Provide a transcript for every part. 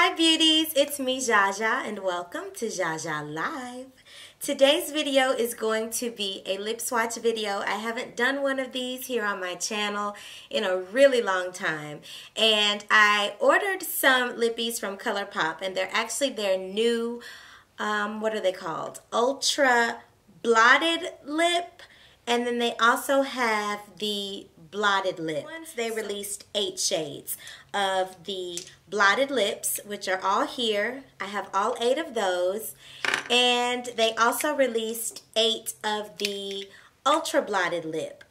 Hi beauties, it's me ZsjaZsja and welcome to ZsjaZsja Live. Today's video is going to be a lip swatch video. I haven't done one of these here on my channel in a really long time. And I ordered some lippies from ColourPop and they're actually their new, um, what are they called? Ultra Blotted Lip. And then they also have the blotted lip. Once they released eight shades of the blotted lips, which are all here. I have all eight of those. And they also released eight of the ultra blotted lip.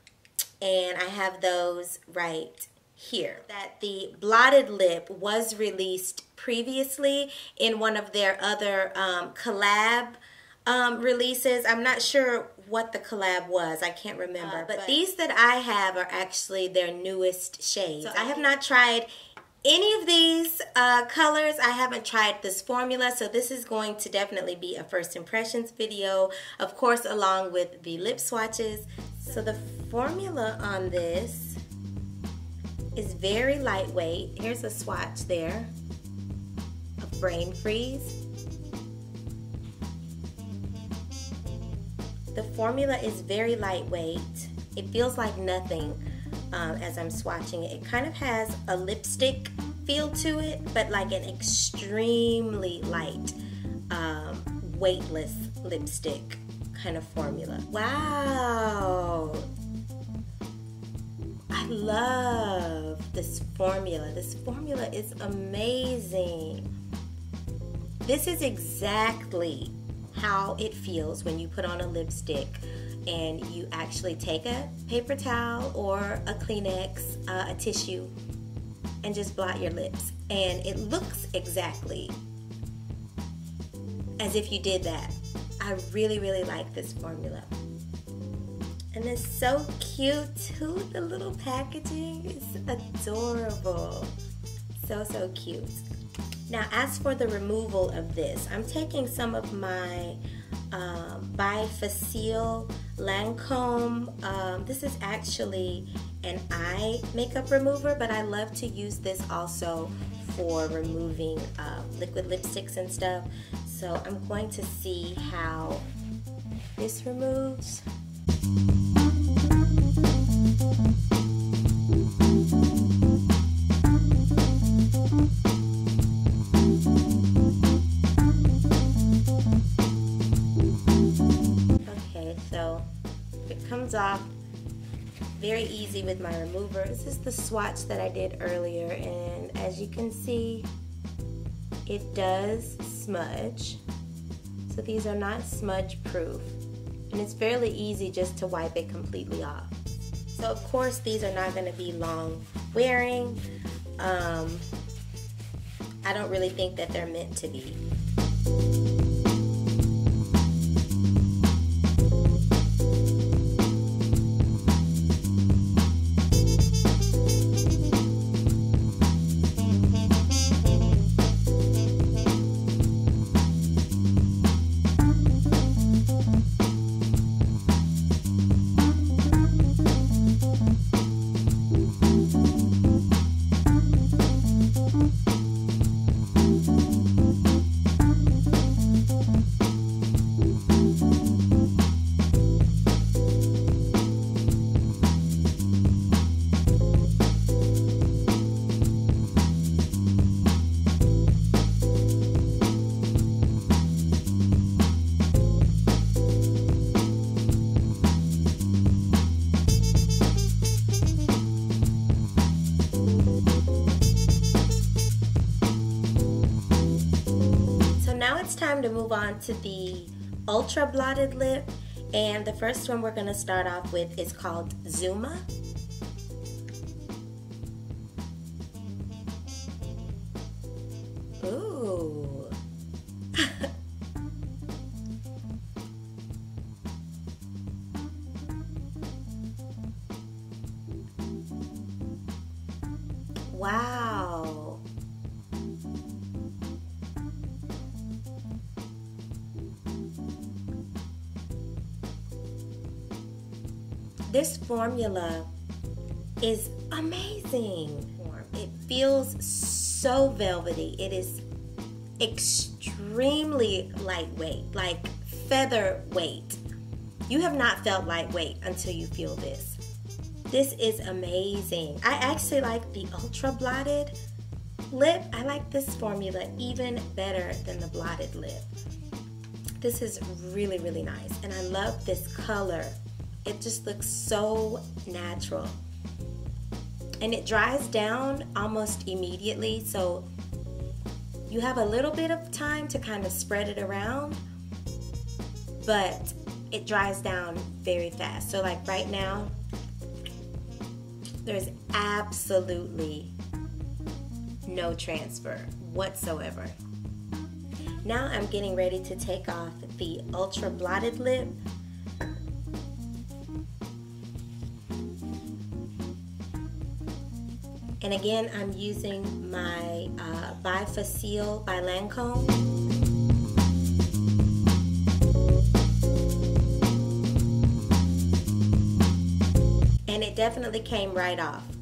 And I have those right here. That the blotted lip was released previously in one of their other um, collab um, releases. I'm not sure what the collab was. I can't remember. Uh, but, but, these that I have are actually their newest shades. So I have not tried any of these uh, colors. I haven't tried this formula, so this is going to definitely be a first impressions video, of course, along with the lip swatches. So the formula on this is very lightweight. Here's a swatch there of Brain Freeze. The formula is very lightweight. It feels like nothing um, as I'm swatching it. It kind of has a lipstick feel to it, but like an extremely light, um, weightless lipstick kind of formula. Wow! I love this formula. This formula is amazing. This is exactly how it feels when you put on a lipstick and you actually take a paper towel or a Kleenex, uh, a tissue, and just blot your lips. And it looks exactly as if you did that. I really, really like this formula. And it's so cute too. The little packaging is adorable. So, so cute. Now as for the removal of this, I'm taking some of my um, Bifacil Lancome. Um, this is actually an eye makeup remover, but I love to use this also for removing uh, liquid lipsticks and stuff. So I'm going to see how this removes. Off very easy with my remover. This is the swatch that I did earlier and as you can see it does smudge. So these are not smudge proof and it's fairly easy just to wipe it completely off. So of course these are not going to be long wearing. Um, I don't really think that they're meant to be. Time to move on to the ultra blotted lip. And the first one we're going to start off with is called Zuma. Ooh. wow. This formula is amazing. It feels so velvety. It is extremely lightweight, like feather weight. You have not felt lightweight until you feel this. This is amazing. I actually like the ultra blotted lip. I like this formula even better than the blotted lip. This is really, really nice. And I love this color. It just looks so natural. And it dries down almost immediately. So you have a little bit of time to kind of spread it around. But it dries down very fast. So like right now, there's absolutely no transfer whatsoever. Now I'm getting ready to take off the ultra blotted lip. And again, I'm using my uh, Bifacil by Lancome. And it definitely came right off.